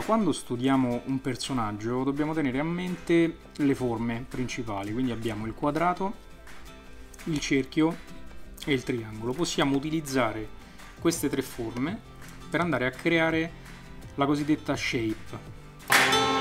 quando studiamo un personaggio dobbiamo tenere a mente le forme principali, quindi abbiamo il quadrato, il cerchio e il triangolo. Possiamo utilizzare queste tre forme per andare a creare la cosiddetta shape.